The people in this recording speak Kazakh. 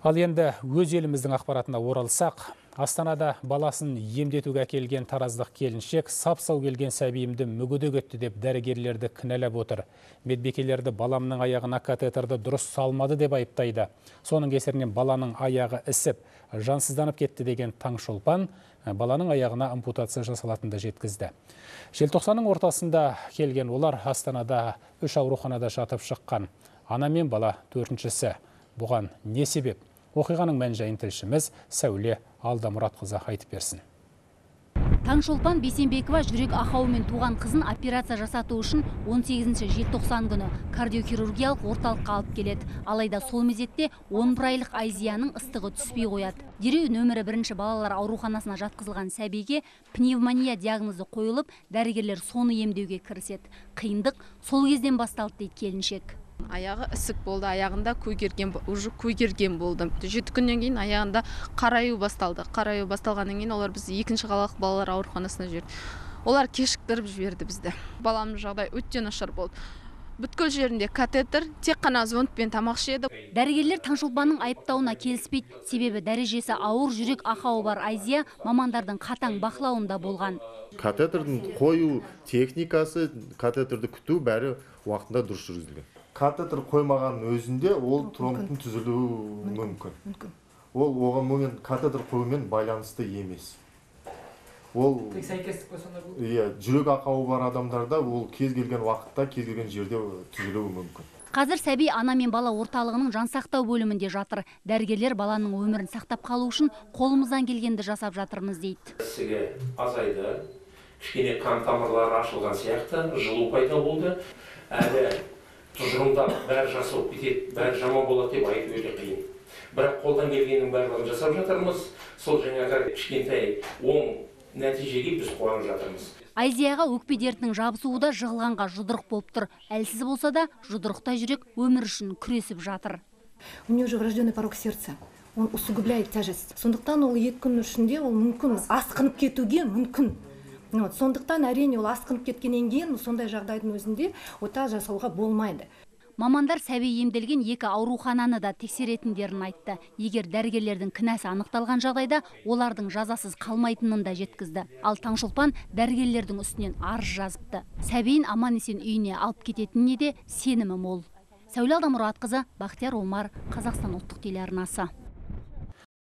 Ал енді өз еліміздің ақпаратына оралсақ, Астанада баласын емдетуге әкелген тараздық келіншек сап-сау келген сәбиімді мүгедек етті деп дәрігерлерді кінәлап отыр. Медбекелерді баламның аяғына катетерді дұрыс салмады деп айыптайды. Соның кесірінен баланың аяғы ісіп, жансызданып кетті деген таңшолпан баланың аяғына ампутация жасалатынды жеткізді. Желтоқсанның ортасында келген олар Астанада үш ауруханада жатып шыққан. Ана мен бала төртіншісі. Бұған не себеп? Оқиғаның мән жайын тілшіміз Сәуле Алдамұратқызы айтып берсін. Таңшолпан Бейсенбекова жүрек ақауымен туған қызын операция жасату үшін 18 желтоқсан күні кардиохирургиялық орталыққа алып келеді. Алайда сол мезетте 11 айлық Айзияның ыстығы түспей қояды. Дереу нөмірі бірінші балалар ауруханасына жатқызылған сәбиге пневмония диагнозы қойылып, дәрігерлер соны емдеуге кіріседі. Қиындық сол кезден басталды дейді келіншек аяғы ісік болды аяғында көгерген уже көгерген болды. Жеті күннен кейін аяғында қараю басталды. Қараю басталғаннан кейін олар бізді екінші қалалық балалар ауруханасына жіберді. Олар кешіктіріп жіберді бізді. Баламның жағдайы өте нашар болды. Бүткіл жерінде катетер тек қана зондпен тамақ ішеді дәрігерлер таңшолпанның айыптауына келіспейді. Себебі дәрежесі ауыр жүрек ақауы бар айзия мамандардың қатаң бақылауында болған. Катетердің қою техникасы катетерді күту бәрі уақытында дұрыс жүргізілген. Катетр қоймаған өзінде ол тромбтың түзілуі мүмкін. ол оған момент катетр қоюмен байланысты емес. Ол иә жүрек ақауы бар адамдарда ол кез келген уақытта кез келген жерде түзілуі мүмкін. Қазір сәби ана мен бала орталығының жансақтау бөлімінде жатыр. Дәрігерлер баланың өмірін сақтап қалу үшін қолымыздан келгенді жасап жатырмыз дейді. Ісігі азайды кішкене қан тамырлары ашылған сияқты жылу пайда болды. Әлі тұжырымдап бәрі жақсы болып кетеді бәрі жаман болады деп айту өте қиын. Бірақ қолдан келгеннің барлығын жасап жатырмыз. Сол жаңағы кішкентай оң нәтижеге біз қуанып жатырмыз. Айзияға өкпе дертінің жабысуы да жығылғанға жұдырық болып тұр. Әлсіз болса да жұдырықтай жүрек өмір үшін күресіп жатыр. У нее уже врожденный порог сердца. Он усугубляет тяжесть. Сондықтан ол екі күн ішінде ол мүмкін асқынып кетуге мүмкін. Вот сондықтан әрине ол асқынып кеткеннен кейін сондай жағдайдың өзінде ота жасауға болмайды. Мамандар сәби емделген екі аурухананы да тексеретіндерін айтты. Егер дәрігерлердің кінәсі анықталған жағдайда олардың жазасыз қалмайтынын да жеткізді. Ал таңшолпан дәрігерлердің үстінен арыз жазыпты. Сәбиін аман есен үйіне алып кететініне де сенімі мол. Сәуле алдамұратқызы бақтияр омар қазақстан ұлттық телеарнасы.